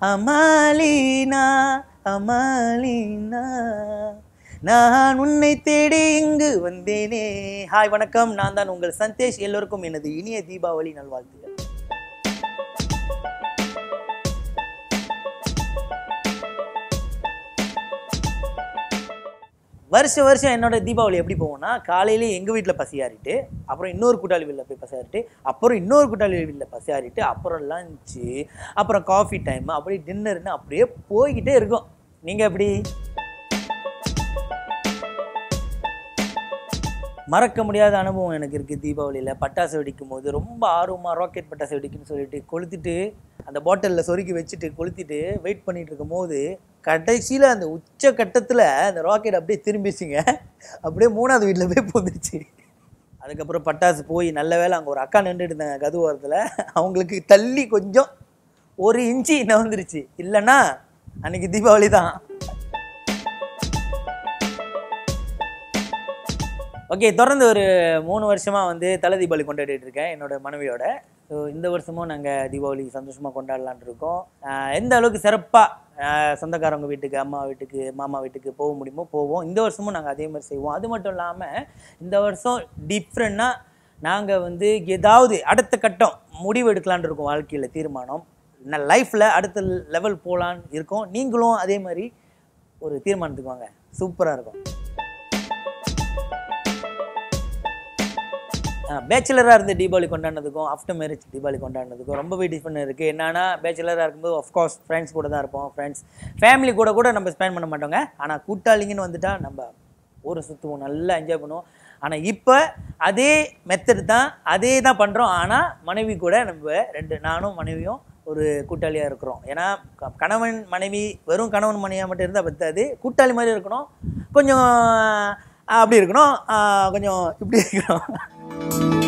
அமாலினா அமாலினா. நான் உன்னை தேடி இங்கு வந்தேனே. ஹாய் வணக்கம். நான் தான் உங்கள் சந்தேஷ். எல்லோருக்கும் எனது இனிய தீபாவளி நல்வாழ்த்துக்கள். வருஷம் வருஷம் என்னோட தீபாவளி எப்படி போகும்னா காலையிலே எங்கள் வீட்டில் பசியாரிட்டு அப்புறம் இன்னொரு கூட்டாளி வீட்டில் போய் பசியாரிட்டு அப்புறம் இன்னொரு கூட்டாளி வீட்டில் பசியாரிட்டு அப்புறம் லஞ்சு அப்புறம் காஃபி டைம் அப்படியே டின்னர்னு அப்படியே போய்கிட்டே இருக்கும். நீங்கள் எப்படி? மறக்க முடியாத அனுபவம் எனக்கு இருக்குது தீபாவளியில். பட்டாசு வெடிக்கும் போது ரொம்ப ஆர்வமாக ராக்கெட் பட்டாசு வெடிக்குன்னு சொல்லிட்டு கொளுத்திட்டு அந்த பாட்டிலில் சொருக்கி வச்சுட்டு கொளுத்திட்டு வெயிட் பண்ணிகிட்டு இருக்கும் போது கடைசியில் அந்த உச்ச கட்டத்தில் அந்த ராக்கெட் அப்படியே திரும்பிச்சுங்க. அப்படியே மூணாவது வீட்டில் போய் போந்துருச்சு. அதுக்கப்புறம் பட்டாசு போய் நல்ல வேளை அங்கே ஒரு அக்கா நின்றுட்டு இருந்தாங்க கதுவாரத்தில் அவங்களுக்கு தள்ளி கொஞ்சம் ஒரு இன்ச்சு நகர்ந்துருச்சு இல்லைன்னா அன்னைக்கு தீபாவளி தான். ஓகே தொடர்ந்து ஒரு மூணு வருஷமாக வந்து தலை தீபாவளி கொண்டாடிட்டு இருக்கேன் என்னோட மனைவியோட. ஸோ இந்த வருஷமும் நாங்கள் தீபாவளி சந்தோஷமாக கொண்டாடலான்னு இருக்கோம். எந்த அளவுக்கு சிறப்பாக சொந்தக்காரவங்க வீட்டுக்கு அம்மா வீட்டுக்கு மாமா வீட்டுக்கு போக முடியுமோ போவோம். இந்த வருஷமும் நாங்கள் அதே மாதிரி செய்வோம். அது மட்டும் இல்லாமல் இந்த வருஷம் டிஃப்ரெண்ட்னா நாங்கள் வந்து ஏதாவது அடுத்த கட்டம் முடிவு எடுக்கலான் இருக்கோம் வாழ்க்கையில் தீர்மானம். நான் லைஃப்பில் அடுத்த லெவல் போகலான்னு இருக்கோம். நீங்களும் அதே மாதிரி ஒரு தீர்மானத்துக்கு வாங்க. சூப்பராக இருக்கும். பேச்சுலராக இருந்து தீபாவளி கொண்டாடினதுக்கும் ஆஃப்டர் மேரேஜ் தீபாவளி கொண்டாடினதுக்கும் ரொம்பவே டிஃப்ரெண்ட் இருக்குது என்னன்னா பேச்சுலராக இருக்கும்போது ஆஃப்கோர்ஸ் ஃப்ரெண்ட்ஸ் கூட தான் இருப்போம் ஃப்ரெண்ட்ஸ் ஃபேமிலி கூட கூட நம்ம ஸ்பெண்ட் பண்ண மாட்டோங்க. ஆனால் கூட்டாளிங்கன்னு வந்துட்டால் நம்ம ஊரை சுற்றுவோம் நல்லா என்ஜாய் பண்ணுவோம். ஆனால் இப்போ அதே மெத்தட் தான் அதே தான் பண்ணுறோம் ஆனால் மனைவி கூட நம்ம ரெண்டு நானும் மனைவியும் ஒரு கூட்டாளியாக இருக்கிறோம். ஏன்னா க- கணவன் மனைவி வெறும் கணவன் மனைவியாக மட்டும் இருந்தால் பத்தாது. கூட்டாளி மாதிரி இருக்கணும். கொஞ்சம் அப்படி இருக்கணும். கொஞ்சம் இப்படி இருக்கணும்.